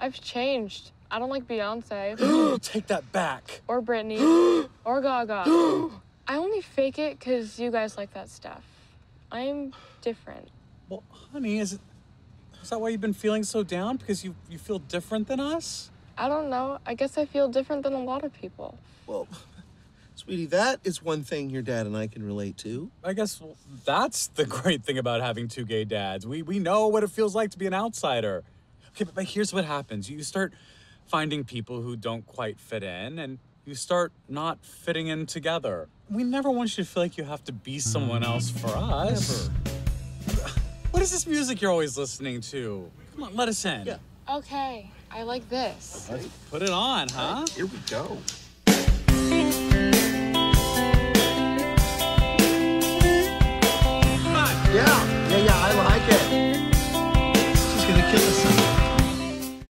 I've changed. I don't like Beyonce Take that back. or Britney or Gaga. I only fake it because you guys like that stuff. I'm different. Well, honey, is it is that why you've been feeling so down? Because you you feel different than us? I don't know. I guess I feel different than a lot of people. Well, sweetie, that is one thing your dad and I can relate to. I guess well, that's the great thing about having two gay dads. We we know what it feels like to be an outsider. Okay, but, but here's what happens you start finding people who don't quite fit in and you start not fitting in together. We never want you to feel like you have to be someone else for us. Never. What is this music you're always listening to? Come on, let us in. Yeah. Okay, I like this. Okay. Put it on, huh? Right, here we go. Yeah, yeah, yeah, I like it. She's gonna kill us.